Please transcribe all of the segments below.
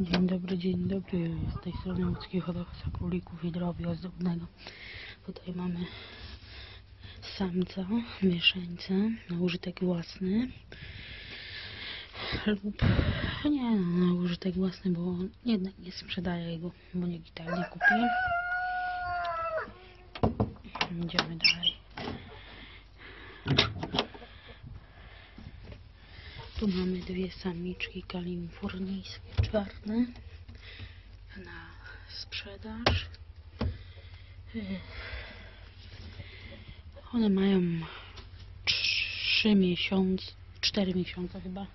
Dzień dobry, dzień dobry. Z tej strony łódzki hodowca królików i drobiu ozdobnego. Tutaj mamy samca, mieszańca na użytek własny. Lub nie na użytek własny, bo jednak nie sprzedaję go, bo nikt tak nie kupi. Idziemy dalej. Tu mamy dwie samiczki kalifornijskie czarne na sprzedaż. Y, One mają 3 miesiące, 4 miesiące chyba.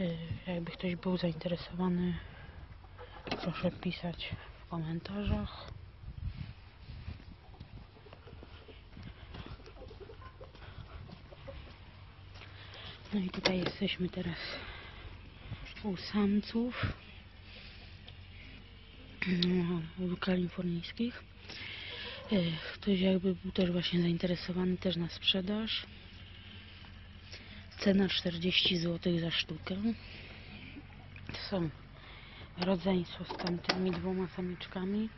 Y, Jakby ktoś był zainteresowany, proszę pisać w komentarzach. No i tutaj jesteśmy teraz u samców no, kalifornijskich. E, Ktoś jakby był też właśnie zainteresowany też na sprzedaż. Cena 40 zł za sztukę. Są rodzeństwo z tamtymi dwoma samiczkami.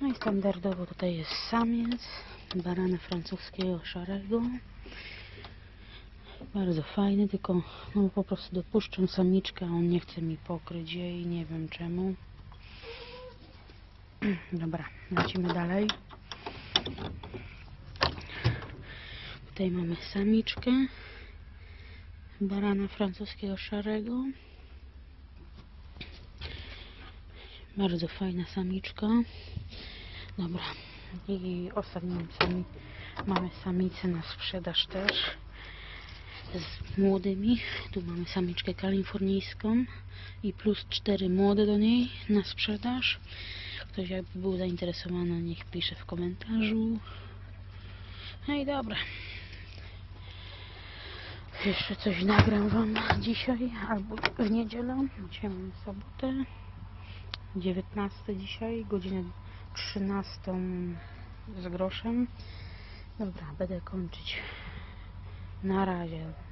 No i standardowo tutaj jest samiec barana francuskiego szarego. Bardzo fajny, tylko no, po prostu dopuszczam samiczkę, a on nie chce mi pokryć jej, nie wiem czemu. Dobra, lecimy dalej. Tutaj mamy samiczkę barana francuskiego szarego. Bardzo fajna samiczka. Dobra, i ostatnimi sami mamy samicę na sprzedaż też z młodymi. Tu mamy samiczkę kalifornijską i plus cztery młode do niej na sprzedaż. Ktoś jakby był zainteresowany, niech pisze w komentarzu. No i dobra. Jeszcze coś nagram Wam dzisiaj albo w niedzielę. Dzisiaj mamy sobotę. 19 dzisiaj, godzinę 13 z groszem. Dobra, będę kończyć. Na razie.